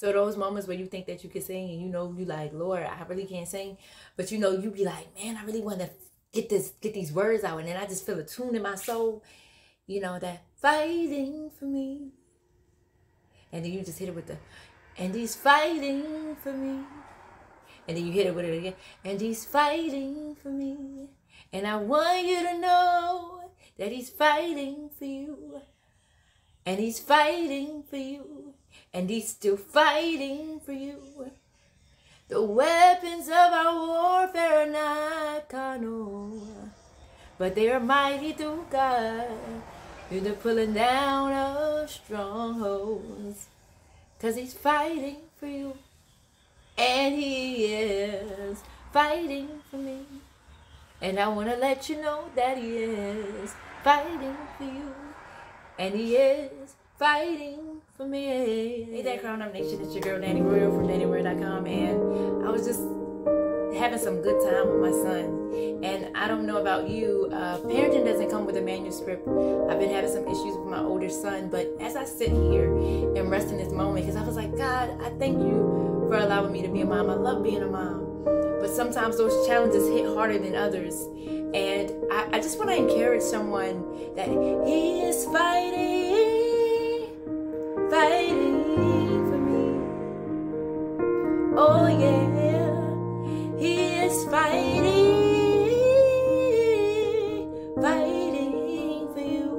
So those moments where you think that you can sing and you know you like, Lord, I really can't sing, but you know you be like, man, I really want to get this, get these words out, and then I just feel a tune in my soul, you know that fighting for me, and then you just hit it with the, and he's fighting for me, and then you hit it with it again, and he's fighting for me, and I want you to know that he's fighting for you, and he's fighting for you, and he's still fighting for you. The weapons of our warfare are not carnal, but they are mighty through God. Through the pulling down of strongholds. Cause he's fighting for you. And he is fighting for me. And I want to let you know that he is fighting for you. And he is fighting for me. Hey there, Crown Up Nation. It's your girl, Danni Royal from DanniRoyal.com. And I was just having some good time with my son. And I don't know about you, uh, parenting doesn't come with a manuscript. I've been having some issues with my older son, but as I sit here and rest in this moment, because I was like, God, I thank you for allowing me to be a mom. I love being a mom. But sometimes those challenges hit harder than others. And I, I just want to encourage someone that he is fighting, fighting for me. Oh, yeah He is fighting, fighting for you.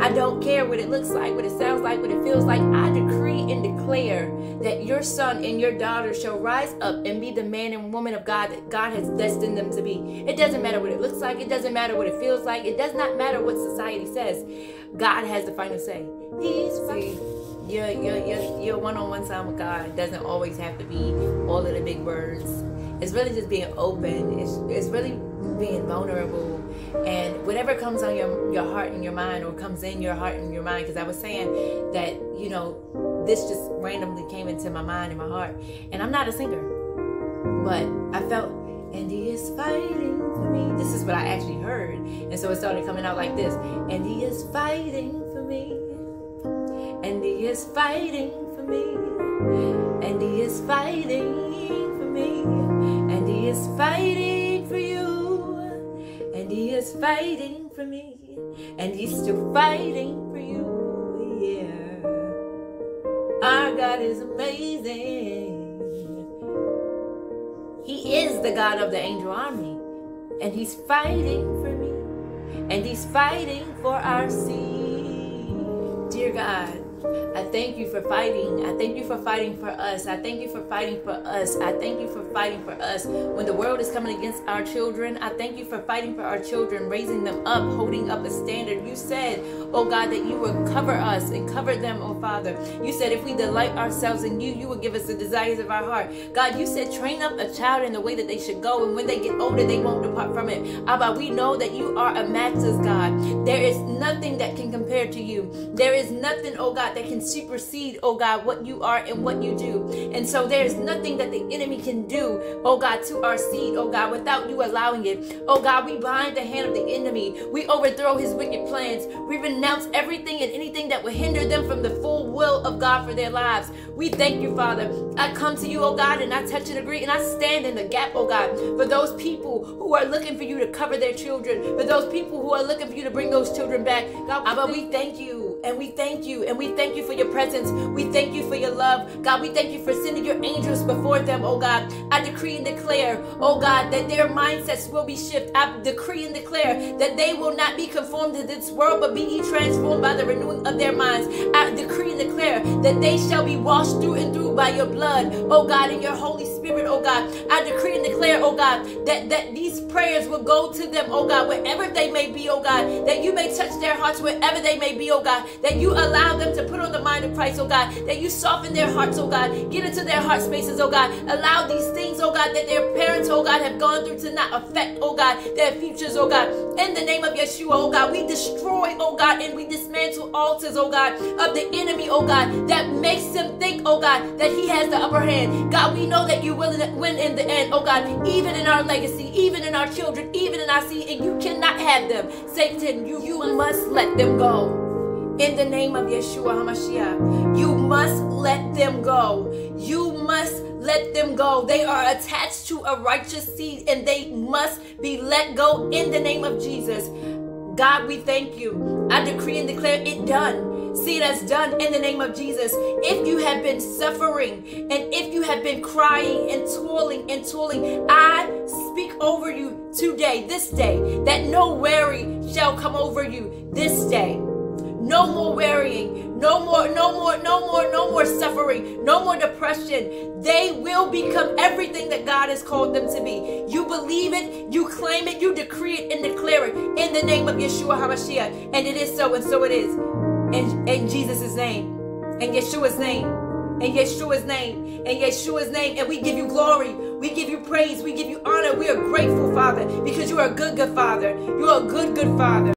I don't care what it looks like, what it sounds like, what it feels like. I decree and declare that your son and your daughter shall rise up and be the man and woman of God that God has destined them to be. It doesn't matter what it looks like, it doesn't matter what it feels like, it does not matter what society says. God has the final say. He's fighting your your your your one-on-one time with God doesn't always have to be all of the big words. It's really just being open. It's it's really being vulnerable. And whatever comes on your your heart and your mind or comes in your heart and your mind because I was saying that you know this just randomly came into my mind and my heart. And I'm not a singer but I felt and he is fighting for me. This is what I actually heard. And so it started coming out like this. And he is fighting for me is fighting for me. And he is fighting for me. And he is fighting for you. And he is fighting for me. And he's still fighting for you. Yeah. Our God is amazing. He is the God of the angel army. And he's fighting for me. And he's fighting for our seed. Dear God I thank you for fighting. I thank you for fighting for us. I thank you for fighting for us. I thank you for fighting for us. When the world is coming against our children, I thank you for fighting for our children, raising them up, holding up a standard. You said, oh God, that you would cover us and cover them, oh Father. You said if we delight ourselves in you, you will give us the desires of our heart. God, you said train up a child in the way that they should go, and when they get older, they won't depart from it. Abba, we know that you are a matchless God. There is nothing that can compare to you. There is nothing, oh God, that can supersede, oh God, what you are and what you do. And so there's nothing that the enemy can do, oh God, to our seed, oh God, without you allowing it. Oh God, we bind the hand of the enemy. We overthrow his wicked plans. We renounce everything and anything that will hinder them from the full will of God for their lives. We thank you, Father. I come to you, oh God, and I touch and agree, and I stand in the gap, oh God, for those people who are looking for you to cover their children, for those people who are looking for you to bring those children back. God, but we thank you, and we thank you, and we thank you for your presence. We thank you for your love. God, we thank you for sending your angels before them, oh God. I decree and declare, oh God, that their mindsets will be shifted. I decree and declare that they will not be conformed to this world, but be ye transformed by the renewing of their minds. I decree and declare that they shall be washed through and through by your blood, oh God, and your Holy Spirit, oh God. I decree and declare, oh God, that, that these prayers will go to them, oh God, wherever they may be, oh God, that you may touch their hearts wherever they may be, oh God, that you allow them to put on the mind of Christ, oh God, that you soften their hearts, oh God, get into their heart spaces, oh God, allow these things, oh God, that their parents, oh God, have gone through to not affect, oh God, their futures, oh God. In the name of Yeshua, oh God, we destroy, oh God, and we dismantle altars, oh God, of the enemy, oh God, that makes them think, oh God, that he has the upper hand. God, we know that you will win in the end, oh God, even in our legacy, even in our children, even in our seed, and you cannot have them. Satan, you, you must let them go. In the name of Yeshua HaMashiach, you must let them go. You must let them go. They are attached to a righteous seed and they must be let go in the name of Jesus. God, we thank you. I decree and declare it done. See it as done in the name of Jesus. If you have been suffering and if you have been crying and toiling and toiling, I speak over you today, this day, that no worry shall come over you this day. No more worrying. No more, no more, no more, no more suffering. No more depression. They will become everything that God has called them to be. You believe it, you claim it, you decree it and declare it in the name of Yeshua HaMashiach. And it is so, and so it is. In, in Jesus' name. In Yeshua's name. In Yeshua's name. In Yeshua's name. And we give you glory. We give you praise. We give you honor. We are grateful, Father, because you are a good, good Father. You are a good, good Father.